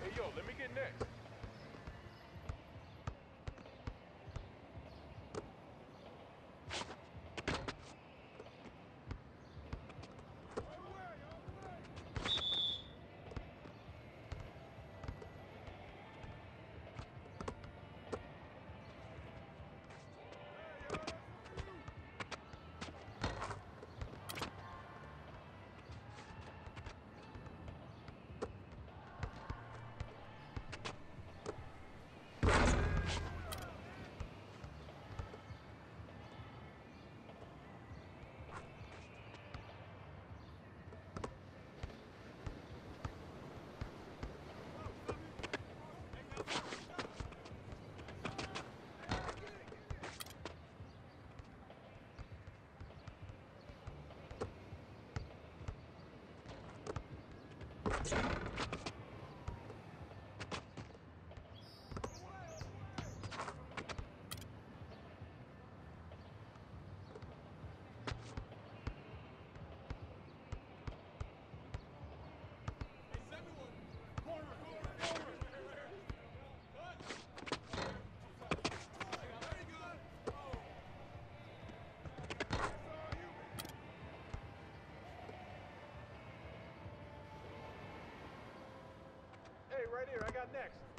Hey, yo, let me get next. Hey, right here. I got next.